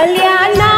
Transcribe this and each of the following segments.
Aliana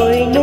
cười